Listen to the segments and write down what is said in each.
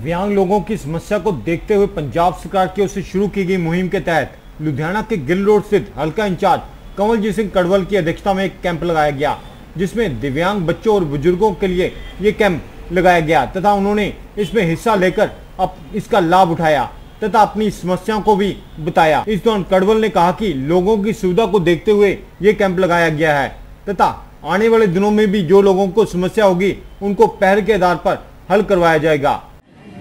दिव्यांग लोगों की समस्या को देखते हुए पंजाब सरकार की ओर से शुरू की गई मुहिम के तहत लुधियाना के गिल रोड स्थित हल्का इंचार्ज कंवलजीत सिंह कड़वल की अध्यक्षता में एक कैंप लगाया गया, जिसमें दिव्यांग बच्चों और बुज़ुर्गों के लिए ये कैंप लगाया गया तथा उन्होंने इसमें हिस्सा लेकर अब इसका लाभ उठाया तथा अपनी समस्याओं को भी बताया। इस दौरान कड़वल ने कहा कि लोगों की सुविधा को देखते हुए ये कैंप लगाया गया है तथा आने वाले दिनों में भी जो लोगों को समस्या होगी, उनको पहल के आधार पर हल करवाया जाएगा।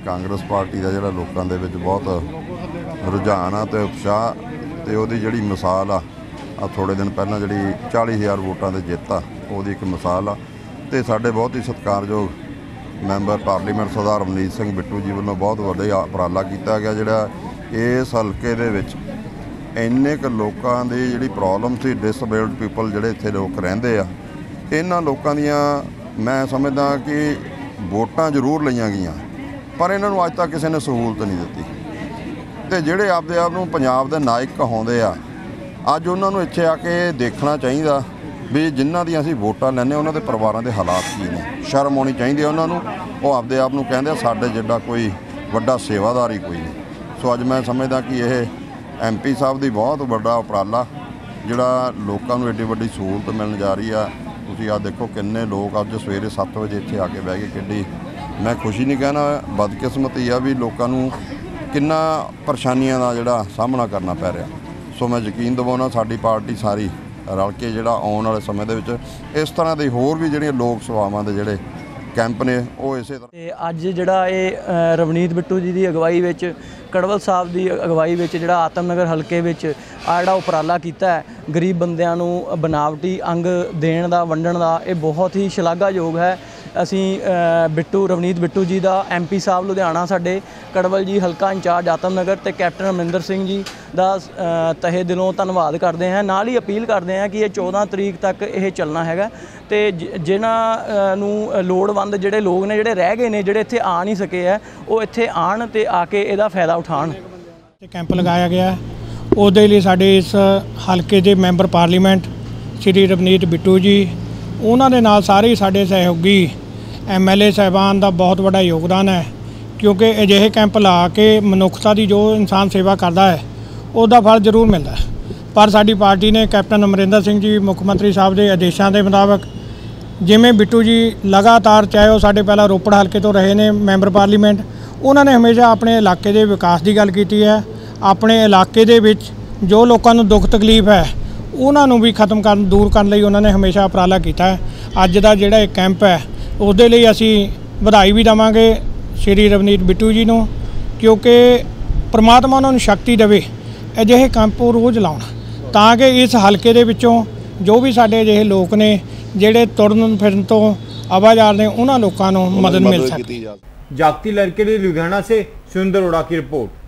ਕਾਂਗਰਸ ਪਾਰਟੀ ਦਾ ਜਿਹੜਾ ਲੋਕਾਂ ਦੇ ਵਿੱਚ ਬਹੁਤ ਰੁਝਾਨ ਆ ਤੇ ਉਤਸ਼ਾਹ ਤੇ ਉਹਦੀ ਜਿਹੜੀ ਮਿਸਾਲ ਆ ਆ ਥੋੜੇ ਦਿਨ ਪਹਿਲਾਂ ਜਿਹੜੀ 40000 ਵੋਟਾਂ ਦੇ ਜਿੱਤ ਆ, ਉਹਦੀ ਇੱਕ ਮਿਸਾਲ ਆ। ਤੇ ਸਾਡੇ ਬਹੁਤ ਹੀ ਸਤਿਕਾਰਯੋਗ ਮੈਂਬਰ ਪਾਰਲੀਮੈਂਟ ਸਰਦਾਰ ਰਮਨੀਤ ਸਿੰਘ ਬਿੱਟੂ ਜੀ ਵੱਲੋਂ ਬਹੁਤ ਵੱਡੇ ਉਪਰਾਲਾ ਕੀਤਾ ਗਿਆ, ਜਿਹੜਾ ਇਸ ਹਲਕੇ ਦੇ ਵਿੱਚ ਇੰਨੇ ਕੁ ਲੋਕਾਂ ਦੀ ਜਿਹੜੀ ਪ੍ਰੋਬਲਮ ਸੀ ਡਿਸੇਬਲਡ ਪੀਪਲ ਜਿਹੜੇ ਇੱਥੇ ਲੋਕ ਰਹਿੰਦੇ ਆ, ਇਹਨਾਂ ਲੋਕਾਂ ਦੀਆਂ ਮੈਂ ਸਮਝਦਾ ਕਿ ਵੋਟਾਂ ਜ਼ਰੂਰ ਲਈਆਂ ਗਈਆਂ। ਪਰ ਇਹਨਾਂ ਨੂੰ ਅੱਜ ਤੱਕ ਕਿਸੇ ਨੇ ਸਹੂਲਤ ਨਹੀਂ ਦਿੱਤੀ। ਤੇ ਜਿਹੜੇ ਆਪਦੇ ਆਪ ਨੂੰ ਪੰਜਾਬ ਦੇ ਨਾਇਕ ਕਹਾਉਂਦੇ ਆ, ਅੱਜ ਉਹਨਾਂ ਨੂੰ ਇੱਥੇ ਆ ਕੇ ਦੇਖਣਾ ਚਾਹੀਦਾ ਵੀ ਜਿਨ੍ਹਾਂ ਦੀਆਂ ਅਸੀਂ ਵੋਟਾਂ ਲੈਂਦੇ ਹਾਂ, ਉਹਨਾਂ ਦੇ ਪਰਿਵਾਰਾਂ ਦੇ ਹਾਲਾਤ ਕੀ ਨੇ। ਸ਼ਰਮ ਆਉਣੀ ਚਾਹੀਦੀ ਹੈ ਉਹਨਾਂ ਨੂੰ, ਉਹ ਆਪਦੇ ਆਪ ਨੂੰ ਕਹਿੰਦੇ ਆ, ਸਾਡੇ ਜਿੱਡਾ ਕੋਈ ਵੱਡਾ ਸੇਵਾਦਾਰ ਹੀ ਕੋਈ ਨਹੀਂ। ਸੋ ਅੱਜ ਮੈਂ ਸਮਝਦਾ ਕਿ ਇਹ ਐਮਪੀ ਸਾਹਿਬ ਦੀ ਬਹੁਤ ਵੱਡਾ ਉਪਰਾਲਾ, ਜਿਹੜਾ ਲੋਕਾਂ ਨੂੰ ਏਡੀ ਵੱਡੀ ਸਹੂਲਤ ਮਿਲਣ ਜਾ ਰਹੀ ਆ। ਤੁਸੀਂ ਆ ਦੇਖੋ ਕਿੰਨੇ ਲੋਕ ਅੱਜ ਸਵੇਰੇ 7 ਵਜੇ ਇੱਥੇ ਆ ਕੇ ਬਹਿ ਕੇ ਕਿੱਡੀ ਮੈਂ ਖੁਸ਼ੀ ਨਹੀਂ ਕਹਿਣਾ ਬਦਕਿਸਮਤੀ ਆ ਵੀ ਲੋਕਾਂ ਨੂੰ ਕਿੰਨਾ ਪਰੇਸ਼ਾਨੀਆਂ ਦਾ ਜਿਹੜਾ ਸਾਹਮਣਾ ਕਰਨਾ ਪੈ ਰਿਹਾ। ਸੋ ਮੈਂ ਯਕੀਨ ਦਿਵਾਉਣਾ ਸਾਡੀ ਪਾਰਟੀ ਸਾਰੀ ਰਲ ਕੇ ਜਿਹੜਾ ਆਉਣ ਵਾਲੇ ਸਮੇਂ ਦੇ ਵਿੱਚ ਇਸ ਤਰ੍ਹਾਂ ਦੇ ਹੋਰ ਵੀ ਜਿਹੜੀਆਂ ਲੋਕ ਸਭਾਵਾਂ ਦੇ ਜਿਹੜੇ ਕੈਂਪ ਨੇ, ਉਹ ਇਸੇ ਤਰ੍ਹਾਂ ਤੇ ਅੱਜ ਜਿਹੜਾ ਇਹ ਰਵਨੀਤ ਬਿੱਟੂ ਜੀ ਦੀ ਅਗਵਾਈ ਵਿੱਚ, ਕੜਵਲ ਸਾਹਿਬ ਦੀ ਅਗਵਾਈ ਵਿੱਚ ਜਿਹੜਾ ਆਤਮਨਗਰ ਹਲਕੇ ਵਿੱਚ ਆ ਜਿਹੜਾ ਉਪਰਾਲਾ ਕੀਤਾ ਹੈ, ਗਰੀਬ ਬੰਦਿਆਂ ਨੂੰ ਬਨਾਵਟੀ ਅੰਗ ਦੇਣ ਦਾ, ਵੰਡਣ ਦਾ, ਇਹ ਬਹੁਤ ਹੀ ਸ਼ਲਾਘਾਯੋਗ ਹੈ। ਅਸੀਂ ਬਿੱਟੂ ਰਵਨੀਤ ਬਿੱਟੂ ਜੀ ਦਾ ਐਮਪੀ ਸਾਹਿਬ ਲੁਧਿਆਣਾ ਸਾਡੇ ਕੜਵਲ ਜੀ ਹਲਕਾ ਇੰਚਾਰਜ ਆਤਮ ਨਗਰ ਤੇ ਕੈਪਟਨ ਅਮਰਿੰਦਰ ਸਿੰਘ ਜੀ ਦਾ ਅ, ਤਹਿ ਦਿਲੋਂ ਧੰਨਵਾਦ ਕਰਦੇ ਹਾਂ। ਨਾਲ ਹੀ ਅਪੀਲ ਕਰਦੇ ਹਾਂ ਕਿ ਇਹ 14 ਤਰੀਕ ਤੱਕ ਇਹ ਚੱਲਣਾ ਹੈਗਾ ਤੇ ਜ- ਜਿਨ੍ਹਾਂ ਨੂੰ ਲੋੜਵੰਦ ਜਿਹੜੇ ਲੋਕ ਨੇ ਜਿਹੜੇ ਰਹਿ ਗਏ ਨੇ ਜਿਹੜੇ ਇੱਥੇ ਆ ਨਹੀਂ ਸਕੇ ਹੈ ਉਹ ਇੱਥੇ ਆਣ ਤੇ ਆ ਕੇ ਇਹਦਾ ਫਾਇਦਾ ਉਠਾਉਣ। ਕੈਂਪ ਲਗਾਇਆ ਗਿਆ ਉਹਦੇ ਲਈ ਸਾਡੇ ਇਸ ਹਲਕੇ ਦੇ ਮੈਂਬਰ ਪਾਰਲੀਮੈਂਟ ਸ਼੍ਰੀ ਰਵਨੀਤ ਬਿੱਟੂ ਜੀ ਉਹਨਾਂ ਦੇ ਨਾਲ ਸਾਰੇ ਸਾਡੇ ਸਹਿਯੋਗੀ ਐਮਐਲਏ ਸਾਹਿਬਾਨ ਦਾ ਬਹੁਤ ਵੱਡਾ ਯੋਗਦਾਨ ਹੈ, ਕਿਉਂਕਿ ਅਜਿਹੇ ਕੈਂਪ ਲਾ ਕੇ ਮਨੁੱਖਤਾ ਦੀ ਜੋ ਇਨਸਾਨ ਸੇਵਾ ਕਰਦਾ ਹੈ, ਉਹਦਾ ਫਲ ਜ਼ਰੂਰ ਮਿਲਦਾ ਹੈ। ਪਰ ਸਾਡੀ ਪਾਰਟੀ ਨੇ ਕੈਪਟਨ ਅਮਰਿੰਦਰ ਸਿੰਘ ਜੀ, ਮੁੱਖ ਮੰਤਰੀ ਸਾਹਿਬ ਦੇ ਆਦੇਸ਼ਾਂ ਦੇ ਮੁਤਾਬਕ ਜਿਵੇਂ ਬਿੱਟੂ ਜੀ ਲਗਾਤਾਰ ਚਾਹੇ ਉਹ ਸਾਡੇ ਪਹਿਲਾਂ ਰੋਪੜ ਹਲਕੇ ਤੋਂ ਰਹੇ ਨੇ ਮੈਂਬਰ ਪਾਰਲੀਮੈਂਟ, ਉਹਨਾਂ ਨੇ ਹਮੇਸ਼ਾ ਆਪਣੇ ਇਲਾਕੇ ਦੇ ਵਿਕਾਸ ਦੀ ਗੱਲ ਕੀਤੀ ਹੈ। ਆਪਣੇ ਇਲਾਕੇ ਦੇ ਵਿੱਚ ਜੋ ਲੋਕਾਂ ਨੂੰ ਦੁੱਖ ਤਕਲੀਫ ਹੈ ਉਹਨਾਂ ਨੂੰ ਵੀ ਖਤਮ ਕਰਨ ਦੂਰ ਕਰਨ ਲਈ ਉਹਨਾਂ ਨੇ ਹਮੇਸ਼ਾ ਉਪਰਾਲਾ ਕੀਤਾ ਹੈ। ਅੱਜ ਦਾ ਜਿਹੜਾ ਇਹ ਕੈਂਪ ਹੈ ਉਹਦੇ ਲਈ ਅਸੀਂ ਵਧਾਈ ਵੀ ਦਵਾਂਗੇ ਸ਼੍ਰੀ ਰਵਨੀਤ ਬਿੱਟੂ ਜੀ ਨੂੰ ਕਿਉਂਕਿ ਪ੍ਰਮਾਤਮਾ ਉਹਨਾਂ ਨੂੰ ਸ਼ਕਤੀ ਦੇਵੇ ਅਜਿਹੇ ਕੈਂਪ ਉਹ ਰੋਜ਼ ਲਾਉਣ। ਤਾਂ ਕਿ ਇਸ ਹਲਕੇ ਦੇ ਵਿੱਚੋਂ ਜੋ ਵੀ ਸਾਡੇ ਅਜਿਹੇ ਲੋਕ ਨੇ ਜਿਹੜੇ ਤੁਰਨ ਫਿਰਨ ਤੋਂ ਆਵਾਜ਼ਾਰ ਨੇ ਉਹਨਾਂ ਲੋਕਾਂ ਨੂੰ ਮਦਦ ਮਿਲ ਸਕੇ। ਜਾਗਤੀ ਲੜਕੇ ਦੀ ਲੁਧਿਆਣਾ ਸੇ ਸੁੰਦਰ ਉੜਾ ਕੀ ਰਿਪੋਰਟ।